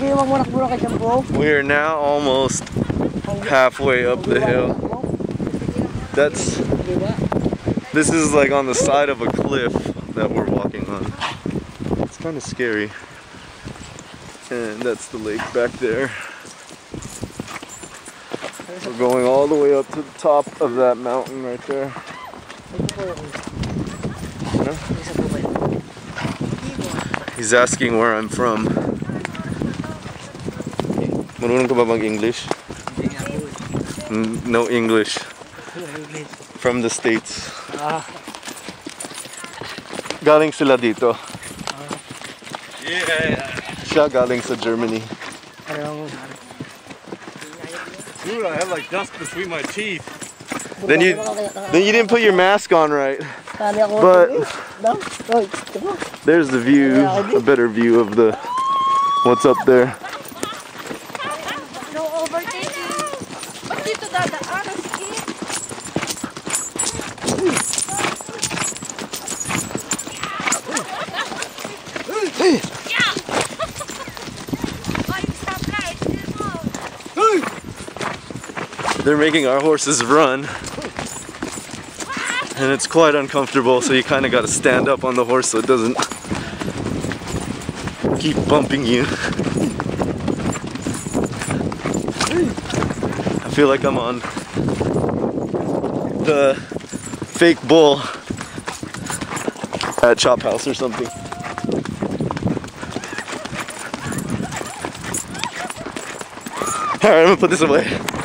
We are now almost halfway up the hill. That's this is like on the side of a cliff that we're walking on. It's kind of scary. And that's the lake back there. We're going all the way up to the top of that mountain right there. He's asking where I'm from. Marunong ka ba mag-English? No English. From the States. Galing sila dito. Yeah. Siya galing sa Germany. Dude, I have like dust between my teeth. Then you then you didn't put your mask on right. But there's the view, a better view of the what's up there. They're making our horses run. And it's quite uncomfortable, so you kind of got to stand up on the horse so it doesn't keep bumping you. I feel like I'm on the fake bull at Chop House or something. Alright, I'm gonna put this away.